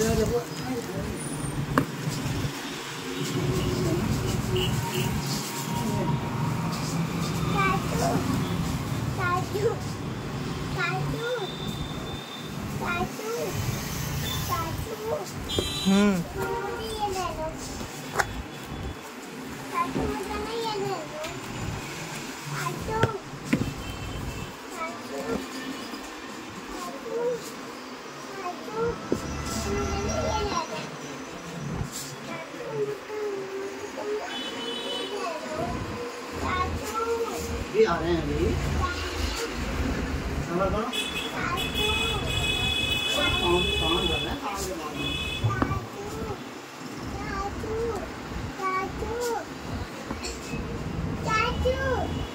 available. Hmm. भी आ रहे हैं अभी समझ करो काम काम